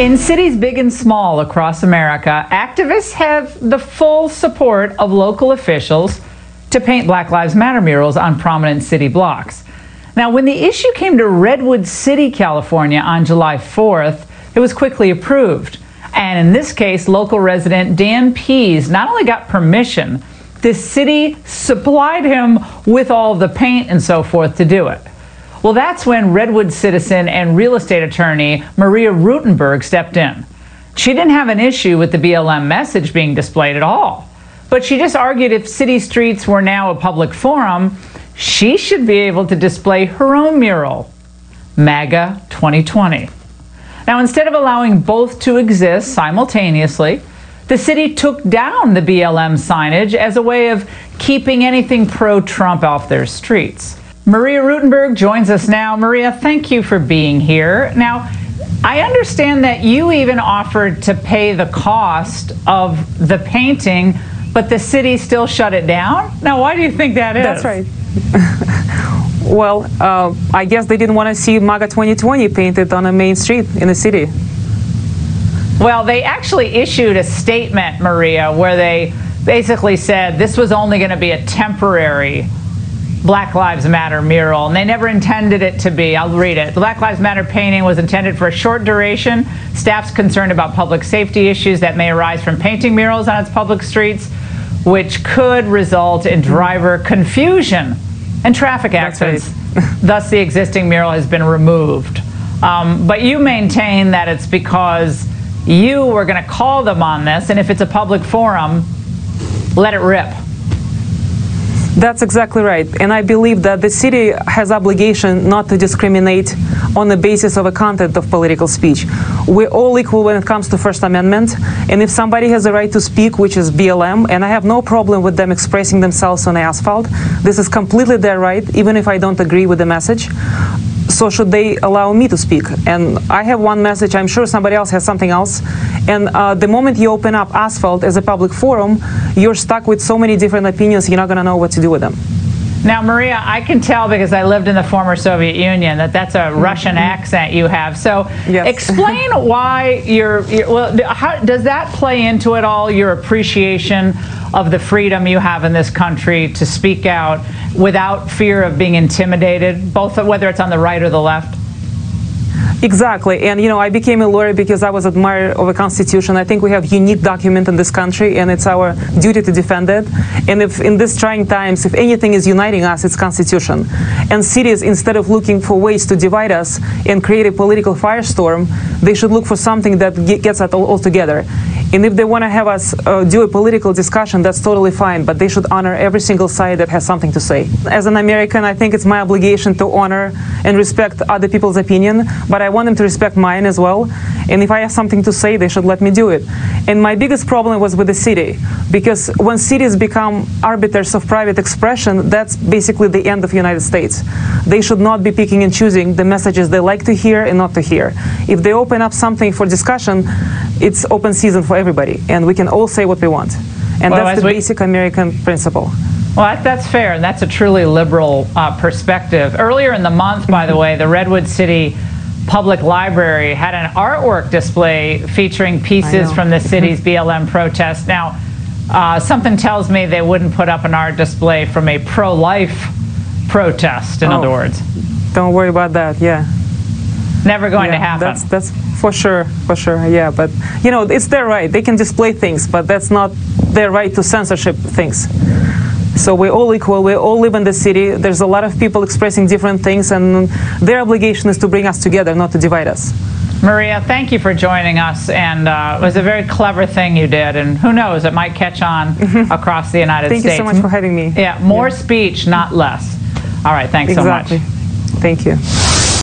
In cities big and small across America, activists have the full support of local officials to paint Black Lives Matter murals on prominent city blocks. Now, when the issue came to Redwood City, California on July 4th, it was quickly approved. And in this case, local resident Dan Pease not only got permission, the city supplied him with all the paint and so forth to do it. Well, that's when Redwood citizen and real estate attorney Maria Rutenburg stepped in. She didn't have an issue with the BLM message being displayed at all, but she just argued if city streets were now a public forum, she should be able to display her own mural, MAGA 2020. Now, instead of allowing both to exist simultaneously, the city took down the BLM signage as a way of keeping anything pro Trump off their streets. Maria Rutenburg joins us now. Maria, thank you for being here. Now, I understand that you even offered to pay the cost of the painting, but the city still shut it down. Now, why do you think that is? That's right. well, uh, I guess they didn't want to see MAGA 2020 painted on a main street in the city. Well, they actually issued a statement, Maria, where they basically said this was only going to be a temporary Black Lives Matter mural, and they never intended it to be. I'll read it. The Black Lives Matter painting was intended for a short duration. Staff's concerned about public safety issues that may arise from painting murals on its public streets, which could result in driver confusion and traffic accidents. Right. Thus, the existing mural has been removed. Um, but you maintain that it's because you were going to call them on this, and if it's a public forum, let it rip. That's exactly right. And I believe that the city has obligation not to discriminate on the basis of a content of political speech. We're all equal when it comes to First Amendment. And if somebody has a right to speak, which is BLM, and I have no problem with them expressing themselves on asphalt, this is completely their right, even if I don't agree with the message so should they allow me to speak? And I have one message, I'm sure somebody else has something else. And uh, the moment you open up asphalt as a public forum, you're stuck with so many different opinions, you're not going to know what to do with them. Now, Maria, I can tell because I lived in the former Soviet Union that that's a Russian mm -hmm. accent you have. So, yes. explain why you're, you're well. How, does that play into it all? Your appreciation of the freedom you have in this country to speak out without fear of being intimidated, both whether it's on the right or the left? Exactly. And, you know, I became a lawyer because I was admirer of the Constitution. I think we have unique document in this country, and it's our duty to defend it. And if in these trying times, if anything is uniting us, it's Constitution. And cities, instead of looking for ways to divide us and create a political firestorm, they should look for something that gets us all together. And if they want to have us uh, do a political discussion, that's totally fine, but they should honor every single side that has something to say. As an American, I think it's my obligation to honor and respect other people's opinion, but I want them to respect mine as well. And if I have something to say, they should let me do it. And my biggest problem was with the city, because when cities become arbiters of private expression, that's basically the end of the United States. They should not be picking and choosing the messages they like to hear and not to hear. If they open up something for discussion, it's open season for everybody, and we can all say what we want. And well, that's the we, basic American principle. Well, that's fair, and that's a truly liberal uh, perspective. Earlier in the month, by the way, the Redwood City Public Library had an artwork display featuring pieces from the city's BLM protest. Now, uh, something tells me they wouldn't put up an art display from a pro-life protest, in oh, other words. Don't worry about that, yeah. Never going yeah, to happen. That's, that's for sure, for sure, yeah. But, you know, it's their right. They can display things, but that's not their right to censorship things. So we're all equal, we all live in the city. There's a lot of people expressing different things, and their obligation is to bring us together, not to divide us. Maria, thank you for joining us, and uh, it was a very clever thing you did, and who knows, it might catch on across the United thank States. Thank you so much for having me. Yeah, more yeah. speech, not less. All right, thanks exactly. so much. Thank you.